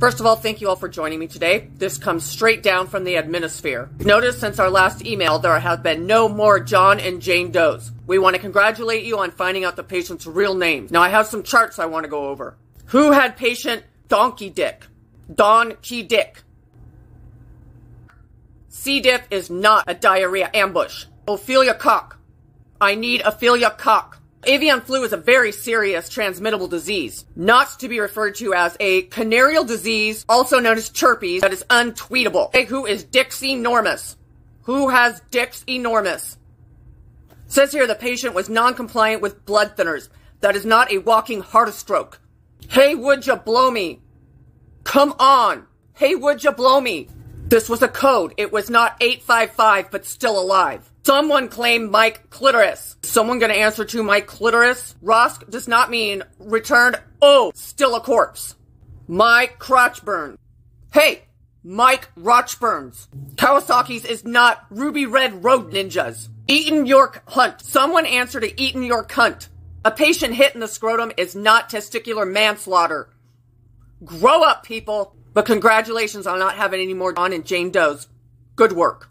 First of all, thank you all for joining me today. This comes straight down from the Adminisphere. Notice since our last email, there have been no more John and Jane Does. We want to congratulate you on finding out the patient's real names. Now, I have some charts I want to go over. Who had patient Donkey Dick? Donkey Dick. C. diff is not a diarrhea ambush. Ophelia cock. I need Ophelia cock. Avian flu is a very serious transmittable disease, not to be referred to as a canarial disease, also known as chirpies, that is untweetable. Hey, who is Dix enormous? Who has Dix enormous? Says here the patient was non-compliant with blood thinners. That is not a walking heart stroke. Hey, would you blow me? Come on. Hey, would you blow me? This was a code. It was not 855, but still alive. Someone claimed Mike Clitoris. Someone gonna answer to Mike Clitoris? ROSC does not mean returned. Oh, still a corpse. Mike Crotchburn. Hey, Mike Rochburns. Kawasaki's is not Ruby Red Road Ninjas. Eaton York Hunt. Someone answer to Eaton York Hunt. A patient hit in the scrotum is not testicular manslaughter. Grow up, people. But congratulations on not having any more Don and Jane Does. Good work.